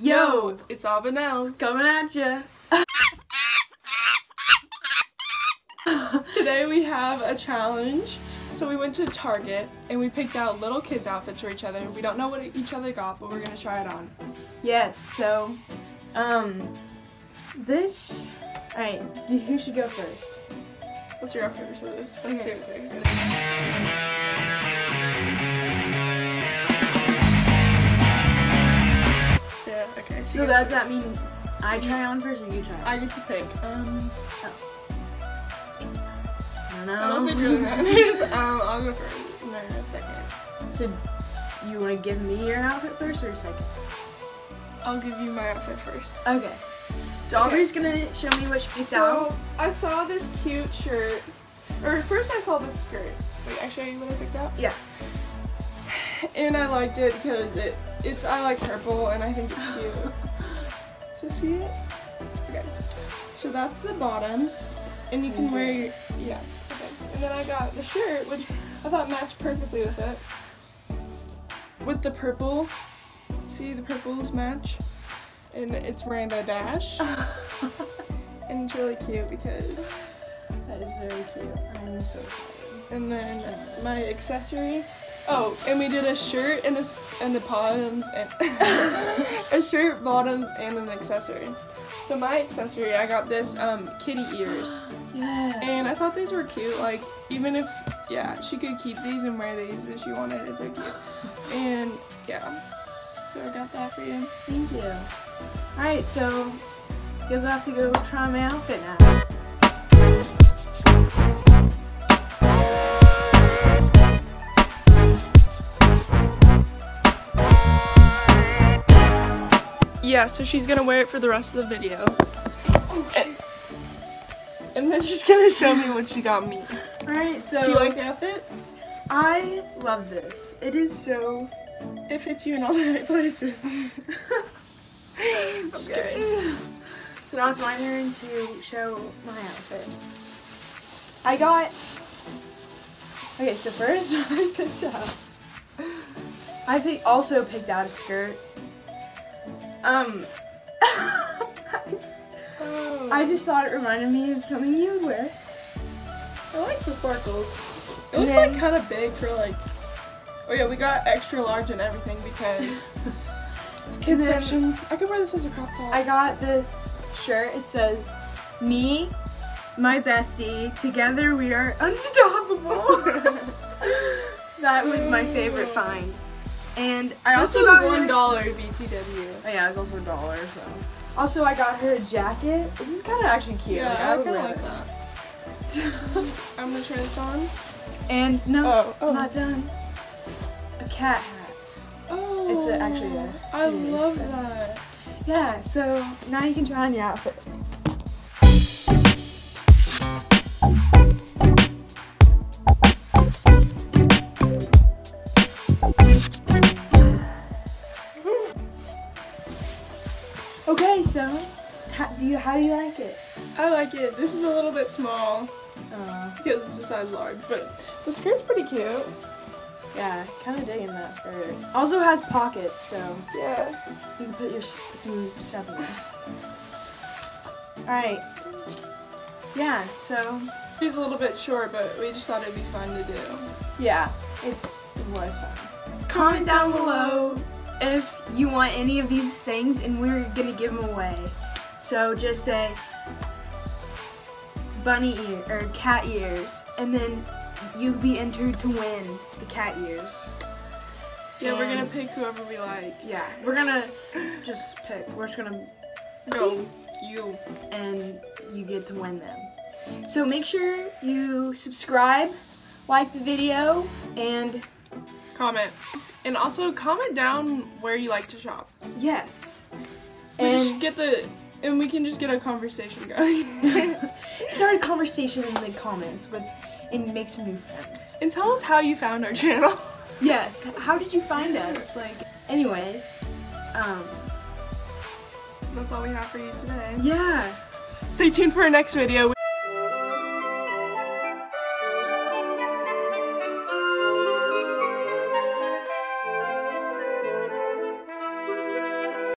Yo, It's Aub and Elles. coming at ya. Today we have a challenge. So we went to Target and we picked out little kids outfits for each other. We don't know what each other got, but we're gonna try it on. Yes, so, um, this, alright, who should go first? What's your outfit for this? Let's Okay. see what So does that mean I try on first or you try on? I get to pick. Um, I don't I don't think know. really matters. um, I'll go first. No, no, second. So, you want to give me your outfit first or second? I'll give you my outfit first. Okay. So Aubrey's gonna show me what she picked out. So I saw this cute shirt, or first I saw this skirt. Wait, I show you what I picked out. Yeah. And I liked it because it it's I like purple and I think it's cute. so see it? Okay. So that's the bottoms, and you can mm-hmm. wear your, yeah. Okay. And then I got the shirt, which I thought matched perfectly with it. With the purple, see the purples match, and it's Miranda Dash. And it's really cute because, That is very cute. I'm so excited. and then my accessory. Oh, and we did a shirt and a and the bottoms and a shirt, bottoms, and an accessory. So my accessory, I got this um, kitty ears, Yes. and I thought these were cute. Like even if yeah, she could keep these and wear these if she wanted if they're cute. And yeah, so I got that for you. Thank you. Alright, so you guys will have to go try my outfit now. Yeah, so she's gonna wear it for the rest of the video. and, and then she's gonna show me what she got me. Alright, so Do you like the outfit? I love this. It is so It fits you in all the right places. okay. So now it's my turn to show my outfit. I got Okay, so first I picked out I pick, also picked out a skirt. Um Oh, I just thought it reminded me of something you would wear. I like the sparkles. It And looks then- like kind of big for like. Oh yeah, we got extra large and everything because it's kids section. I could wear this as a crop top. I got this shirt. It says, "Me, my bestie, together we are unstoppable." that was my favorite find. And I this also got one her. dollar BTW. Oh yeah, it's also a dollar. So. Also, I got her a jacket. This is kind of actually cute. Yeah, like, I would kind of wear like it. that. I'm gonna try this on. and no, Oh, oh. not done. A cat hat. Oh, It's a- actually a- I it is. love that. Yeah. So now you can try on your outfit. Okay, so how do you how do you like it? I like it. This is a little bit small Uh, because it's a size large, but the skirt's pretty cute. yeah, kind of digging that skirt. Also has pockets, so Yeah. you can put your put some stuff in there. All right. Yeah. So She's a little bit short, but we just thought it'd be fun to do. yeah, it's it was fun. Comment down below if you want any of these things, and we're gonna give them away. So just say bunny ear or cat ears, and then you'll be entered to win the cat ears. Yeah, we're gonna pick whoever we like. Yeah, we're gonna just pick. We're just gonna Go, you. and you get to win them. So make sure you subscribe, like the video, and Comment. And also comment down where you like to shop. yes. We just And get the and we can just get a conversation going. start a conversation in the comments with and make some new friends. and tell us how you found our channel. Yes. How did you find us? Like anyways, um That's all we have for you today. yeah. Stay tuned for our next video.